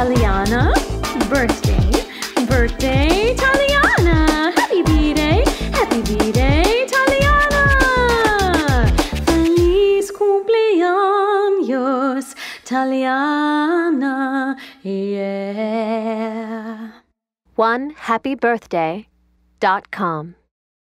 Thaliana. Birthday, birthday, Thaliana. Happy B Day, happy B Day, Thaliana. Feliz cumpleaños, Thaliana. Yeah. One happy birthday dot com.